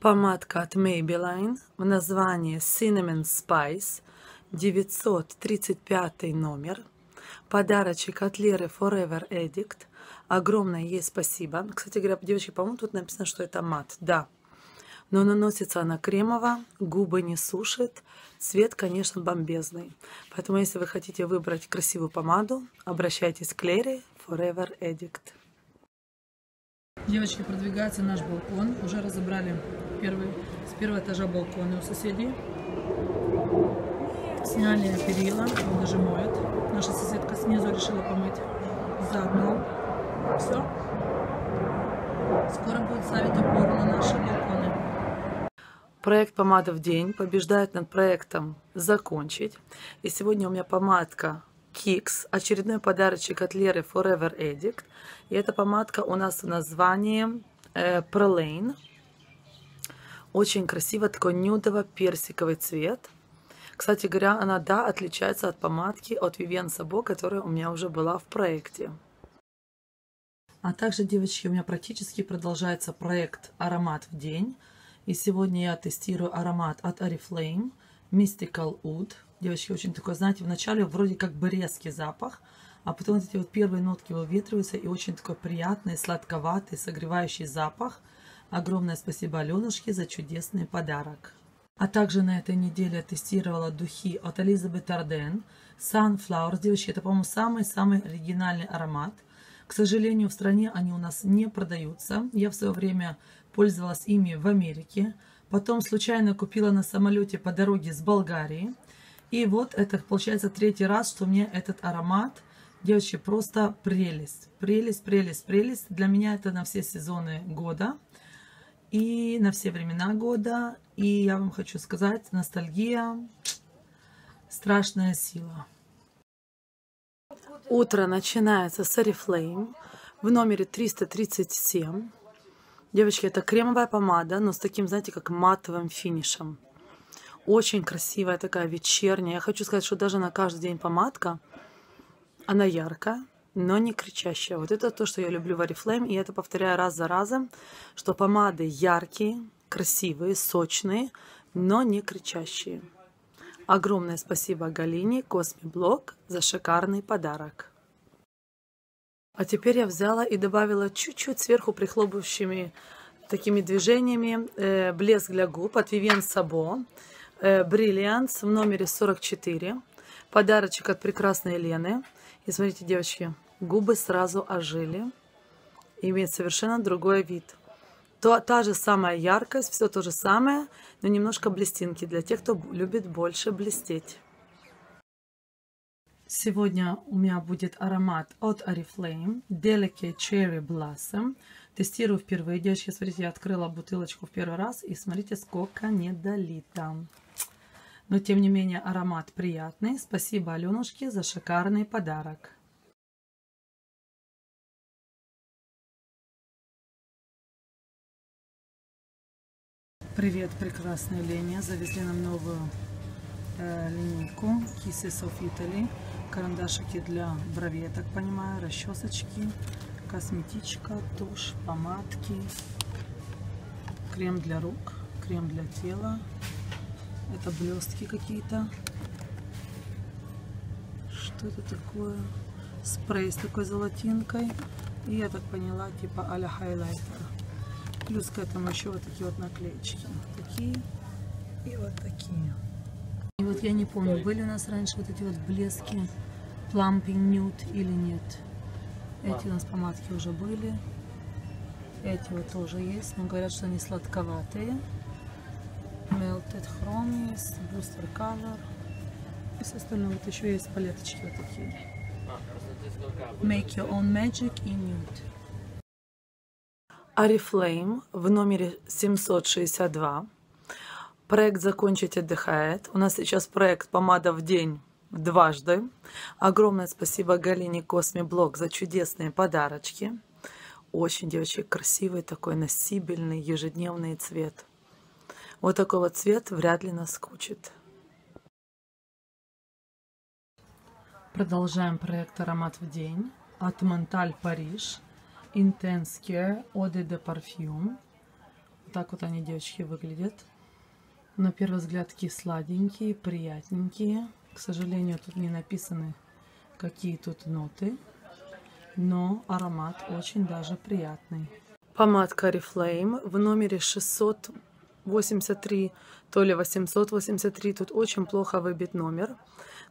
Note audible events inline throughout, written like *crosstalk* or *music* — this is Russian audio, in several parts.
Помадка от Maybelline в названии Cinnamon Spice, 935 номер. Подарочек от Леры Forever Addict. Огромное ей спасибо. Кстати говоря, девочки, по-моему, тут написано, что это мат. Да. Но наносится она кремово, губы не сушит. Цвет, конечно, бомбезный. Поэтому, если вы хотите выбрать красивую помаду, обращайтесь к Лере Forever Addict. Девочки, продвигается наш балкон. Уже разобрали первый, с первого этажа балконы у соседей. Сняли перила, он даже моет. Наша соседка снизу решила помыть заодно. Все. Скоро будет ставить опору на наши балконы. Проект «Помада в день» побеждает над проектом «Закончить». И сегодня у меня помадка Kicks, очередной подарочек от Леры Forever Addict. И эта помадка у нас в названии э, Prolane. Очень красиво, такой нюдово-персиковый цвет. Кстати говоря, она, да, отличается от помадки от Vivienne Sabo, которая у меня уже была в проекте. А также, девочки, у меня практически продолжается проект «Аромат в день». И сегодня я тестирую аромат от Oriflame Mystical Oud. Девочки, очень такой, знаете, вначале вроде как бы резкий запах, а потом вот эти вот первые нотки выветриваются и очень такой приятный, сладковатый, согревающий запах. Огромное спасибо Аленушке за чудесный подарок. А также на этой неделе тестировала духи от Elizabeth Arden Sunflower. Девочки, это, по-моему, самый-самый оригинальный аромат. К сожалению, в стране они у нас не продаются. Я в свое время пользовалась ими в Америке. Потом случайно купила на самолете по дороге с Болгарии. И вот это получается третий раз, что мне этот аромат, девочки, просто прелесть. Прелесть, прелесть, прелесть. Для меня это на все сезоны года и на все времена года. И я вам хочу сказать, ностальгия – страшная сила. Утро начинается с Oriflame в номере 337. Девочки, это кремовая помада, но с таким, знаете, как матовым финишем. Очень красивая такая вечерняя. Я хочу сказать, что даже на каждый день помадка, она яркая, но не кричащая. Вот это то, что я люблю в Oriflame, и это повторяю раз за разом, что помады яркие, красивые, сочные, но не кричащие. Огромное спасибо Галине Космиблок за шикарный подарок. А теперь я взяла и добавила чуть-чуть сверху прихлопывающими такими движениями э, блеск для губ от Vivienne Sabo. Э, Brilliance в номере 44. Подарочек от прекрасной Лены. И смотрите, девочки, губы сразу ожили. Имеет совершенно другой вид. То, та же самая яркость, все то же самое, но немножко блестинки для тех, кто любит больше блестеть. Сегодня у меня будет аромат от Oriflame Delicate Cherry Blossom. Тестирую впервые. Девочки, смотрите, я открыла бутылочку в первый раз. И смотрите, сколько недолито. Но, тем не менее, аромат приятный. Спасибо Аленушке за шикарный подарок. Привет, прекрасная Леня. Завезли нам новую э, линейку Kisses of Italy. Карандашики для бровей, так понимаю, расчесочки, косметичка, тушь, помадки, крем для рук, крем для тела. Это блестки какие-то. Что это такое? Спрей с такой золотинкой. И я так поняла, типа а-ля хайлайтер. Плюс к этому еще вот такие вот наклеечки. Такие и вот такие. И вот я не помню, были у нас раньше вот эти вот блески Plumping Nude или нет. Эти у нас помадки уже были. Эти вот тоже есть, но говорят, что они сладковатые. Melted Chrome есть, Booster Color. И все остальное. Вот еще есть палеточки вот такие. Make Your Own Magic и Nude. Oriflame в номере 762. Проект «Закончить отдыхает». У нас сейчас проект «Помада в день» дважды. Огромное спасибо Галине Космиблок за чудесные подарочки. Очень, девочки, красивый такой носибельный ежедневный цвет. Вот такой вот цвет вряд ли наскучит. Продолжаем проект «Аромат в день» от Монталь Париж. Intense Cafe Eau de Parfum Так вот они, девочки, выглядят. На первый взгляд такие сладенькие, приятненькие. К сожалению, тут не написаны, какие тут ноты. Но аромат очень даже приятный. Помадка Oriflame в номере 683, то ли 883. Тут очень плохо выбит номер.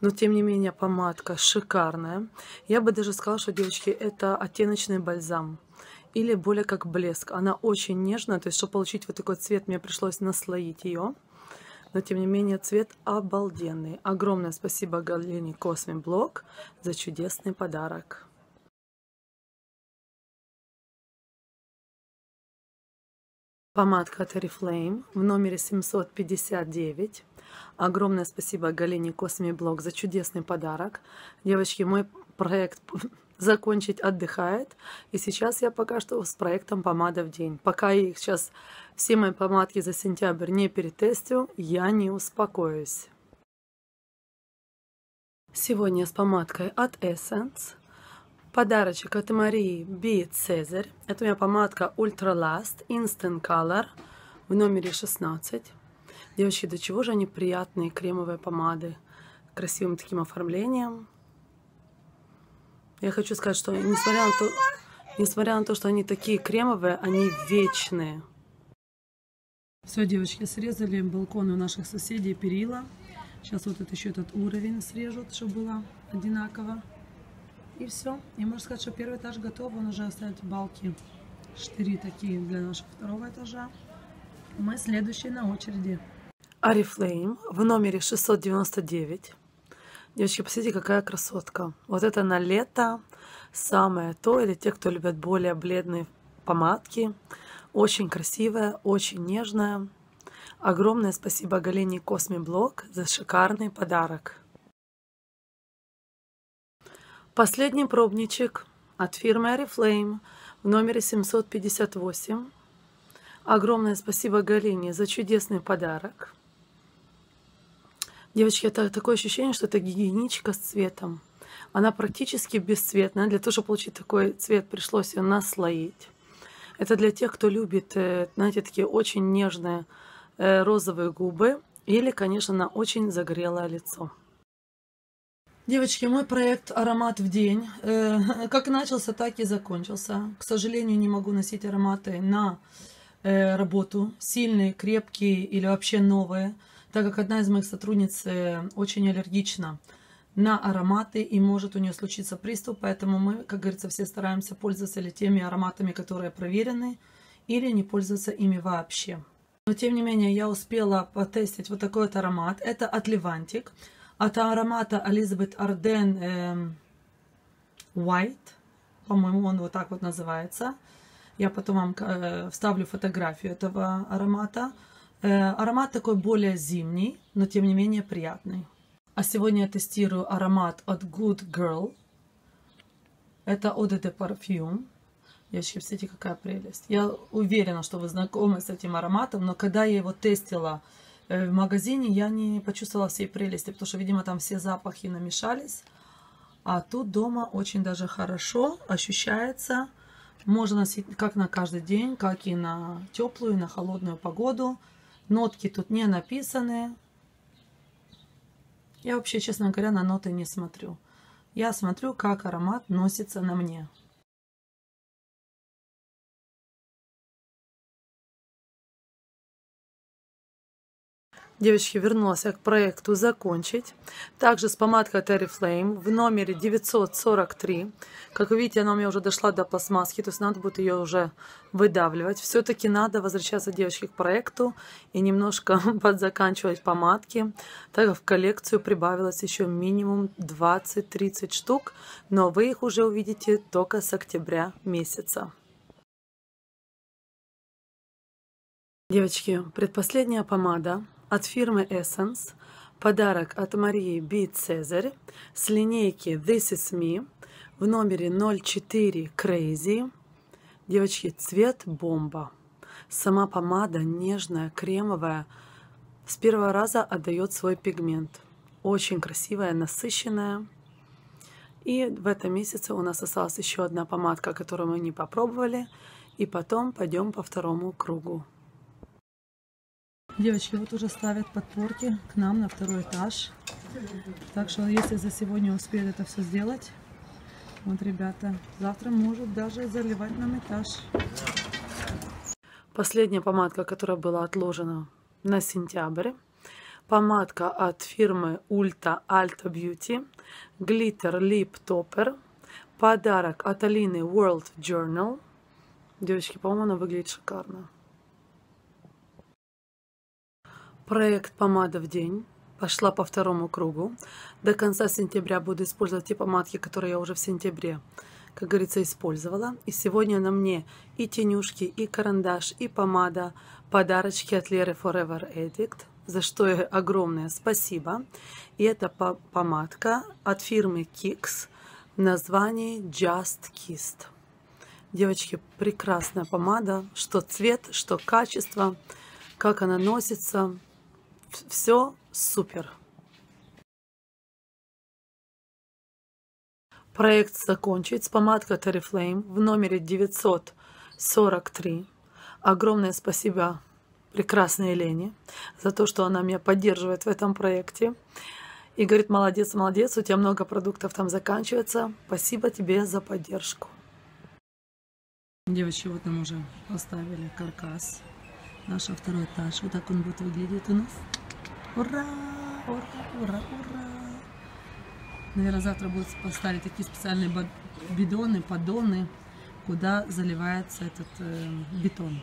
Но, тем не менее, помадка шикарная. Я бы даже сказала, что, девочки, это оттеночный бальзам или более как блеск. Она очень нежная, то есть, чтобы получить вот такой цвет, мне пришлось наслоить ее. Но, тем не менее, цвет обалденный. Огромное спасибо Галине Косми Блок за чудесный подарок. Помадка от Oriflame в номере 759. Огромное спасибо Галине Косми Блок за чудесный подарок. Девочки, мой проект *laughs* закончить отдыхает. И сейчас я пока что с проектом помада в день. Пока я их сейчас все мои помадки за сентябрь не перетестю, я не успокоюсь. Сегодня с помадкой от Essence. Подарочек от Марии Би Цезарь. Это у меня помадка Ultra Last Instant Color в номере 16. Девочки, до чего же они приятные кремовые помады. Красивым таким оформлением. Я хочу сказать, что несмотря на то, несмотря на то, что они такие кремовые, они вечные. Все, девочки, срезали балконы у наших соседей перила. Сейчас вот это еще этот уровень срежут, чтобы было одинаково. И все. И можно сказать, что первый этаж готов. Он уже оставить балки. Штыри такие для нашего второго этажа. Мы следующие на очереди. Арифлейм в номере 699. Девочки, посмотрите, какая красотка. Вот это на лето самое то, или те, кто любят более бледные помадки. Очень красивая, очень нежная. Огромное спасибо Галине Косми Блок за шикарный подарок. Последний пробничек от фирмы Oriflame в номере 758. Огромное спасибо Галине за чудесный подарок. Девочки, это такое ощущение, что это гигиеничка с цветом. Она практически бесцветная. Для того, чтобы получить такой цвет, пришлось ее наслоить. Это для тех, кто любит, э, знаете, такие очень нежные э, розовые губы. Или, конечно, на очень загорелое лицо. Девочки, мой проект «Аромат в день» э, *laughs* как начался, так и закончился. К сожалению, не могу носить ароматы на работу. Сильные, крепкие или вообще новые так как одна из моих сотрудниц э, очень аллергична на ароматы и может у нее случиться приступ, поэтому мы, как говорится, все стараемся пользоваться ли теми ароматами, которые проверены, или не пользоваться ими вообще. Но тем не менее я успела потестить вот такой вот аромат. Это от Левантик. От аромата Elizabeth э, White. По-моему, он вот так вот называется. Я потом вам э, вставлю фотографию этого аромата. Э, аромат такой более зимний, но тем не менее приятный. А сегодня я тестирую аромат от Good Girl. Это Eau de Parfum. Девочки, посмотрите, какая прелесть. Я уверена, что вы знакомы с этим ароматом, но когда я его тестила в магазине, я не почувствовала всей прелести, потому что, видимо, там все запахи намешались. А тут дома очень даже хорошо ощущается. Можно носить как на каждый день, как и на теплую, и на холодную погоду. Нотки тут не написаны. Я вообще, честно говоря, на ноты не смотрю. Я смотрю, как аромат носится на мне. Девочки, вернулась к проекту «Закончить». Также с помадкой Terry Flame в номере 943. Как вы видите, она у меня уже дошла до пластмасски, то есть надо будет ее уже выдавливать. Все-таки надо возвращаться, девочки, к проекту и немножко *laughs* подзаканчивать помадки, так как в коллекцию прибавилось еще минимум 20-30 штук, но вы их уже увидите только с октября месяца. Девочки, предпоследняя помада от фирмы Essence, подарок от Марии Би Цезарь с линейки This Is Me в номере 04 Crazy. Девочки, цвет бомба. Сама помада нежная, кремовая. С первого раза отдает свой пигмент. Очень красивая, насыщенная. И в этом месяце у нас осталась еще одна помадка, которую мы не попробовали. И потом пойдем по второму кругу. Девочки, вот уже ставят подпорки к нам на второй этаж. Так что, если за сегодня успеют это все сделать, вот, ребята, завтра может даже заливать нам этаж. Последняя помадка, которая была отложена на сентябрь. Помадка от фирмы Ulta Alta Beauty. Glitter Lip Topper. Подарок от Алины World Journal. Девочки, по-моему, она выглядит шикарно. Проект «Помада в день» пошла по второму кругу. До конца сентября буду использовать те помадки, которые я уже в сентябре, как говорится, использовала. И сегодня на мне и тенюшки, и карандаш, и помада, подарочки от Леры Forever Addict, за что ей огромное спасибо. И это помадка от фирмы Kix в названии Just Kissed. Девочки, прекрасная помада, что цвет, что качество, как она носится, все супер. Проект закончить с помадкой Terryflame в номере 943. Огромное спасибо прекрасной Елене за то, что она меня поддерживает в этом проекте. И говорит, молодец, молодец, у тебя много продуктов там заканчивается. Спасибо тебе за поддержку. Девочки, вот нам уже поставили каркас. Наш второй этаж. Вот так он будет выглядеть у нас. Ура! Ура! Ура! Ура! Наверное, завтра будут поставить такие специальные бидоны, поддоны, куда заливается этот э, бетон.